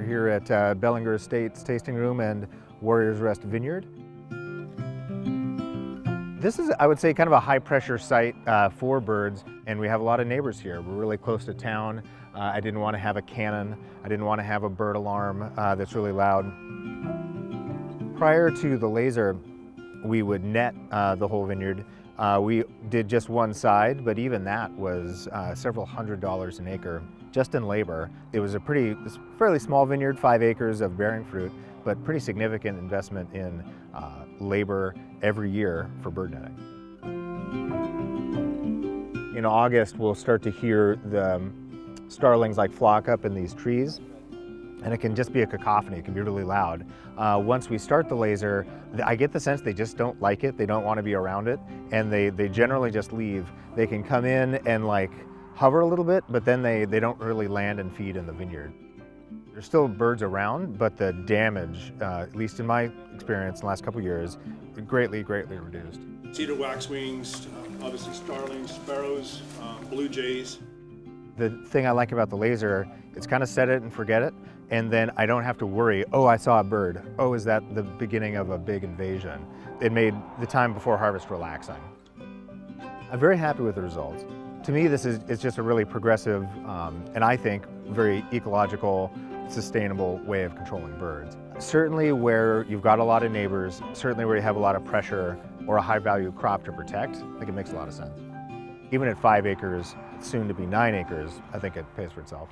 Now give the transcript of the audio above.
here at uh, Bellinger Estates Tasting Room and Warriors Rest Vineyard. This is, I would say, kind of a high pressure site uh, for birds, and we have a lot of neighbors here. We're really close to town. Uh, I didn't want to have a cannon. I didn't want to have a bird alarm uh, that's really loud. Prior to the laser, we would net uh, the whole vineyard. Uh, we did just one side, but even that was uh, several hundred dollars an acre just in labor. It was a pretty, fairly small vineyard, five acres of bearing fruit, but pretty significant investment in uh, labor every year for bird netting. In August, we'll start to hear the um, starlings like flock up in these trees and it can just be a cacophony, it can be really loud. Uh, once we start the laser, I get the sense they just don't like it, they don't want to be around it, and they, they generally just leave. They can come in and like hover a little bit, but then they, they don't really land and feed in the vineyard. There's still birds around, but the damage, uh, at least in my experience in the last couple years, greatly, greatly reduced. Cedar waxwings, uh, obviously starlings, sparrows, um, blue jays. The thing I like about the laser, it's kind of set it and forget it, and then I don't have to worry, oh, I saw a bird. Oh, is that the beginning of a big invasion? It made the time before harvest relaxing. I'm very happy with the results. To me, this is it's just a really progressive um, and I think very ecological sustainable way of controlling birds. Certainly where you've got a lot of neighbors, certainly where you have a lot of pressure or a high value crop to protect, I think it makes a lot of sense. Even at five acres, soon to be nine acres, I think it pays for itself.